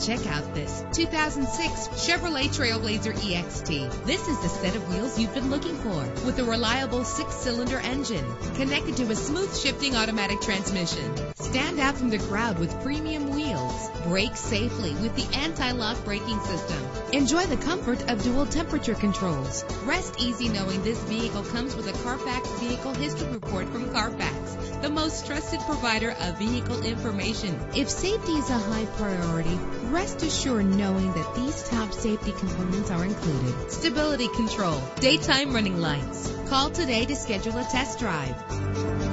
Check out this 2006 Chevrolet Trailblazer EXT. This is the set of wheels you've been looking for with a reliable six-cylinder engine connected to a smooth shifting automatic transmission. Stand out from the crowd with premium wheels. Brake safely with the anti-lock braking system. Enjoy the comfort of dual temperature controls. Rest easy knowing this vehicle comes with a Carfax Vehicle History Report from Carfax, the most trusted provider of vehicle information. If safety is a high priority, rest assured knowing that these top safety components are included. Stability control, daytime running lights. Call today to schedule a test drive.